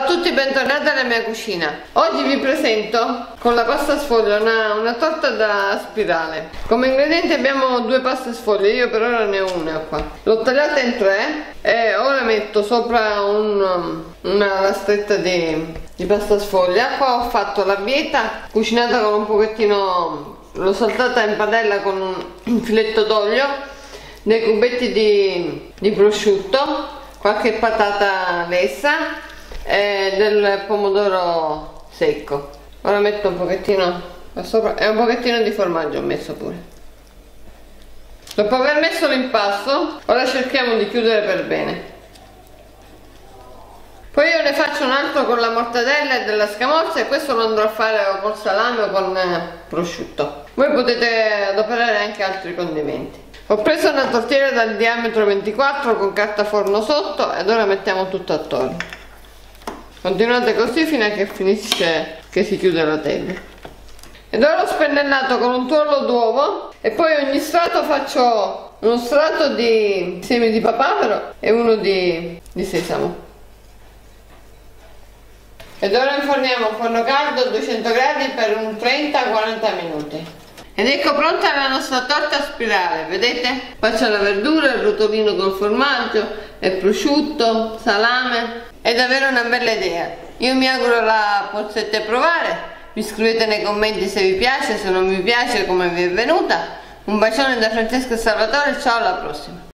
tutti, bentornati alla mia cucina. Oggi vi presento con la pasta sfoglia una, una torta da spirale. Come ingredienti abbiamo due paste sfoglie, io per ora ne ho una qua. L'ho tagliata in tre e ora metto sopra un, una lastretta di, di pasta sfoglia. Qua ho fatto la bieta cucinata con un pochettino, l'ho saltata in padella con un, un filetto d'olio, dei cubetti di, di prosciutto qualche patata lessa e del pomodoro secco. Ora metto un pochettino sopra. E un pochettino di formaggio ho messo pure. Dopo aver messo l'impasto ora cerchiamo di chiudere per bene. Poi io ne faccio un altro con la mortadella e della scamorza e questo lo andrò a fare col salame o con eh, prosciutto. Voi potete adoperare anche altri condimenti. Ho preso una tortiera dal diametro 24 con carta forno sotto ed ora mettiamo tutto attorno. Continuate così fino a che finisce che si chiude la teglia. Ed ora ho spennellato con un tuorlo d'uovo e poi ogni strato faccio uno strato di semi di papavero e uno di, di sesamo. Ed ora inforniamo a forno caldo a 200 gradi per un 30-40 minuti. Ed ecco pronta la nostra torta a spirale, vedete? C'è la verdura, il rotolino col formaggio, il prosciutto, salame. È davvero una bella idea. Io mi auguro la possiate provare. Mi scrivete nei commenti se vi piace, se non vi piace, come vi è venuta. Un bacione da Francesco Salvatore, ciao alla prossima.